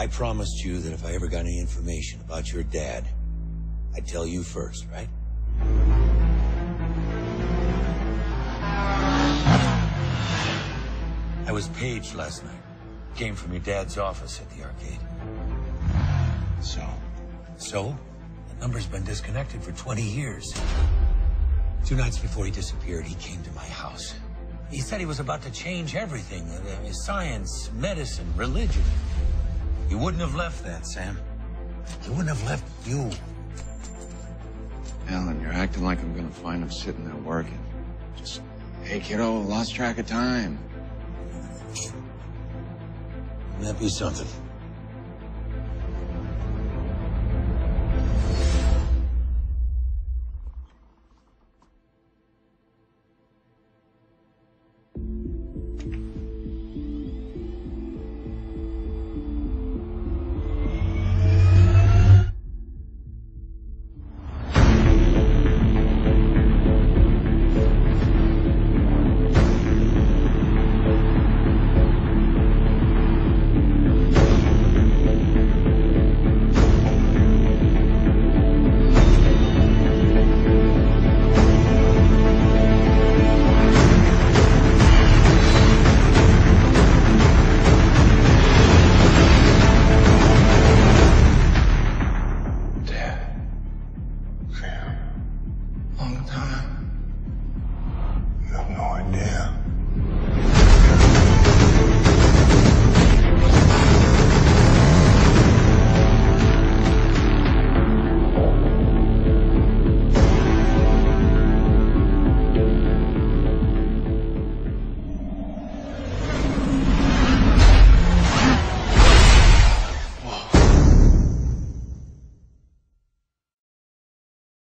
I promised you that if I ever got any information about your dad, I'd tell you first, right? I was paged last night. Came from your dad's office at the arcade. So? So? The number's been disconnected for 20 years. Two nights before he disappeared, he came to my house. He said he was about to change everything. uh, Science, medicine, religion. He wouldn't have left that, Sam. He wouldn't have left you. Alan, you're acting like I'm gonna find him sitting there working. Just, hey kiddo, lost track of time. Wouldn't that be something? long time. You have no idea.